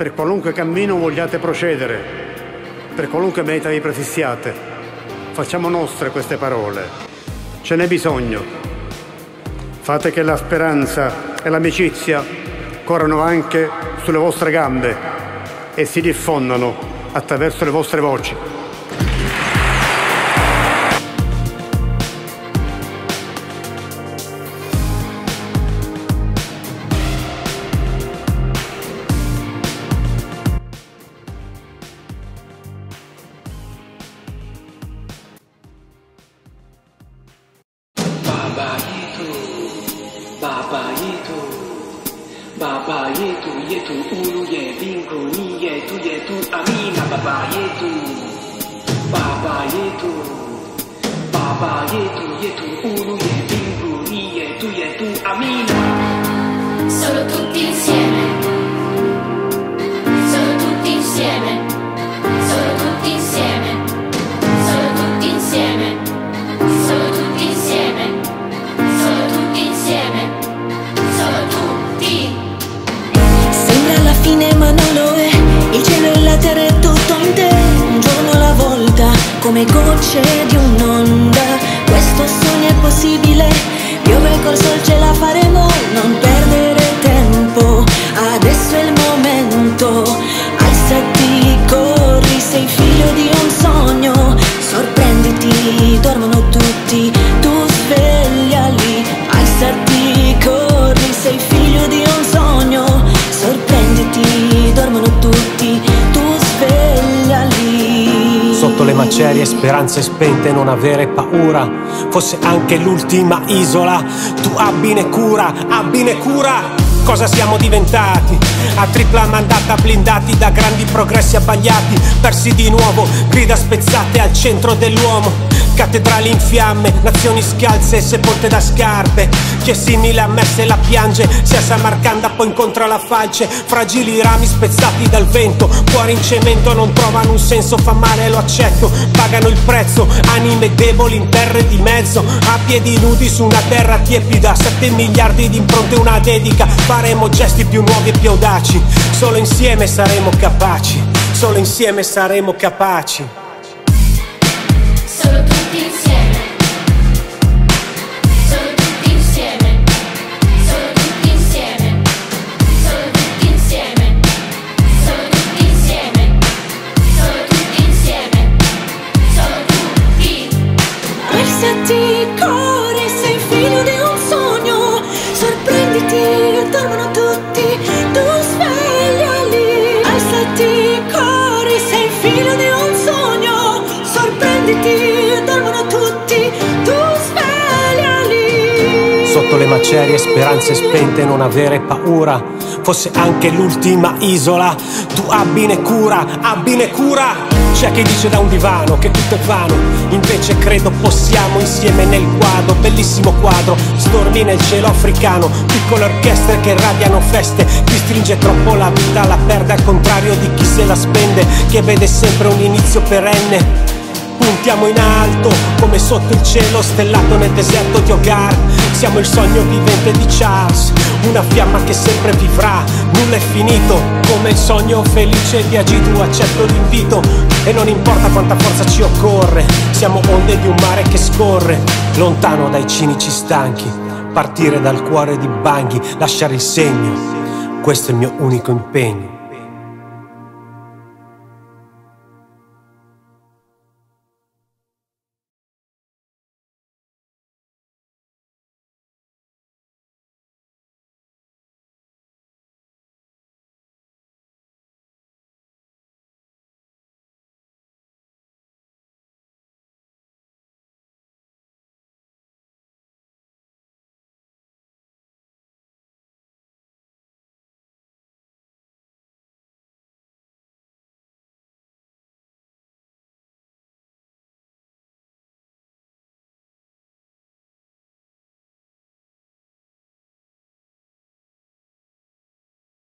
per qualunque cammino vogliate procedere, per qualunque meta vi prefissiate, facciamo nostre queste parole. Ce n'è bisogno. Fate che la speranza e l'amicizia corrano anche sulle vostre gambe e si diffondano attraverso le vostre voci. Baba yetu, Baba yetu, Baba yetu yetu ulu ye bingu ni yetu yetu amina Baba yetu, Baba yetu, Baba yetu yetu ulu ye bingu ni yetu yetu amina. Solo tutti insieme. E è tutto in te. Un giorno alla volta come gocce di un'onda. Questo sogno è possibile Piove col sol ce la faremo Non macerie, speranze spente, non avere paura. Fosse anche l'ultima isola, tu abbine cura, abbine cura. Cosa siamo diventati? A tripla mandata blindati da grandi progressi abbagliati, persi di nuovo, grida spezzate al centro dell'uomo. Cattedrali in fiamme, nazioni scalze e sepolte da scarpe. Chi è simile a me se la piange, si a Samarcanda poi incontra la falce. Fragili rami spezzati dal vento, cuori in cemento non trovano un senso, fa male lo accetto. Pagano il prezzo, anime deboli in terre di mezzo, a piedi nudi su una terra tiepida. 7 miliardi di impronte, una dedica. Faremo gesti più nuovi e più audaci. Solo insieme saremo capaci, solo insieme saremo capaci. Sorprenditi, dormono tutti, tu svegliali Sotto le macerie, speranze spente, non avere paura. Fosse anche l'ultima isola, tu abbine cura, abbine cura. C'è chi dice da un divano che tutto è vano, invece credo possiamo insieme nel quadro, bellissimo quadro, stormi nel cielo africano, piccole orchestre che radiano feste, chi stringe troppo la vita la perde al contrario di chi se la spende, che vede sempre un inizio perenne. Puntiamo in alto, come sotto il cielo stellato nel deserto di Hogar. Siamo il sogno vivente di Charles, una fiamma che sempre vivrà. Nulla è finito, come il sogno felice di Agitu. Accetto l'invito e non importa quanta forza ci occorre. Siamo onde di un mare che scorre, lontano dai cinici stanchi. Partire dal cuore di Banghi, lasciare il segno. Questo è il mio unico impegno.